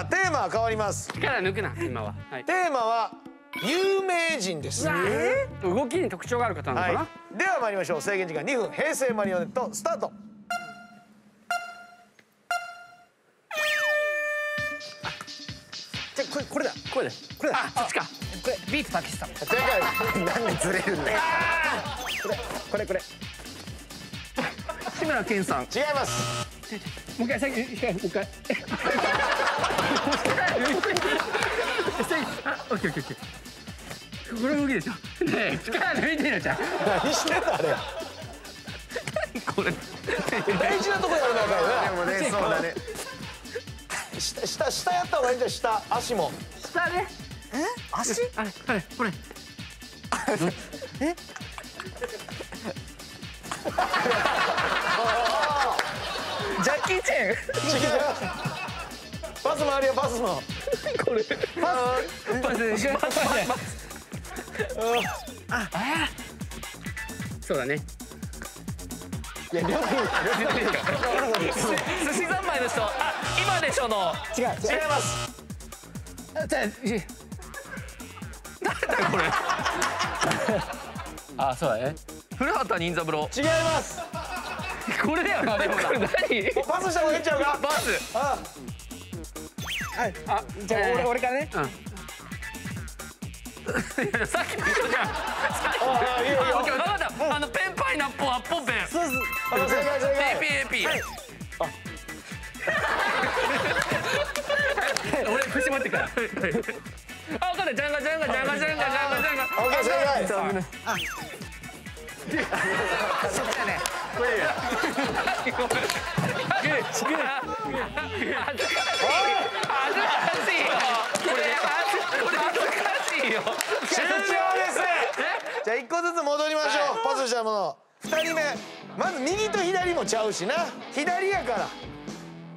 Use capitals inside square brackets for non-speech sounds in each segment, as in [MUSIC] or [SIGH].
さあテーマは変わります。力抜くな今は、はい、テーマは有名人です。動きに特徴がある方なのかな、はい、では参りましょう。制限時間2分平成マリオネットスタート。じゃこれこれだ。これでこれだ。あそっちか。これ。ビートたけしさん。こ正解。なんでずれるんだよ。れこれこれ。志村けんさん。違います。もう一回先もう一回。あ [LAUGHS] オッケーオッケーオッケーこれ動きでしょねえ力抜いてるじゃん何してんだあれこれ大事なとこやらなあか。んよなでもね。そうだね。下下下やった方がいいんじゃん下足も下ね。え足あれこれこれえジャッキー・チェン違うスもあるよパスもこれ。パスパスパス。そうだね。いや両方寿司三昧の人あ今でしょの違う違いますじゃこれあそうだね古畑任三郎違いますこれだよなでもな何パスした方がいいんちゃうかバスああはい。じゃあ俺俺からね。いや [LAUGHS] さっきの人じゃん。さっきああいいよ。いいよ。あ分かったあのペンパイナッポーアッポンペン。そうそうあ正解正解。APAP 俺腰持ってから。あ分かったジャンガジャンガジャンガジャンガジャンガジャンガ。オッケー正解。そっちだね恥ずかしい恥ずかしいよこれ恥ずこれ恥ずかしいよ終了です。[LAUGHS] じゃあ一個ずつ戻りましょう。パスしたもの。二人目。まず右と左もちゃうしな。左やから。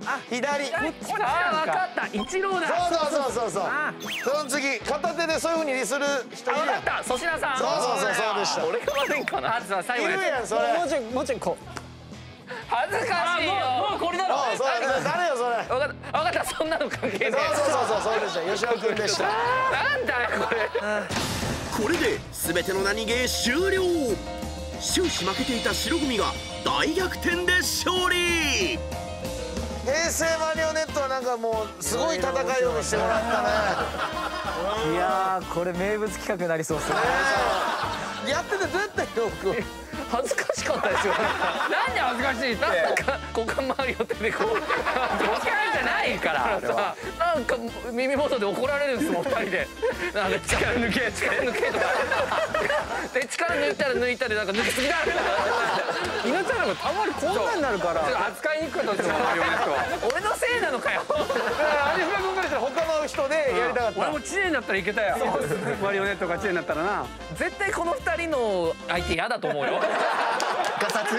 あ左。そうあ分か。った。一郎だ。そうそうそうそうその次片手でそういうふうにする人いるやん。分かった。粗品さん。そうそうそうそうでした。俺が悪いんかな。まずは最後いやるやんそれ。もうちょいもうちょいこう。恥ずかしいよ。もうこれだろ。そうそう誰よそれ。分かった。分かった。そんなの関係ねそうそうそうそうそうでした。吉野君でした。なんだよこれ。これで全ての何ゲー終了。終始負けていた白組が大逆転で勝利。平成マリオネットはなんかもうすごい戦いを見せてもらったね。いやーこれ名物企画になりそうっすね。やっててどうやったよ僕恥ずかしかったですよ。なんで恥ずかしいって。なんか股間周りを手でこう股間 [LAUGHS] じゃない。からさなんか耳元で怒られるんですもん二人で。なんか力抜け力抜けとか。で力抜いたら抜いたでなんか抜きすぎだ。稲ちゃんなんかたまにこんなになるから。扱いにくかったですよマリオネットは俺のせいなのかよ。だから有村君からしたら他の人でやりたかった。俺も知念だったらいけたよ。マリオネットが知念だったらな。絶対この二人の相手嫌だと思うよ。ガサツ？